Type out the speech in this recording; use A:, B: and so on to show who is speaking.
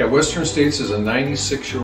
A: Yeah, Western States is a 96 year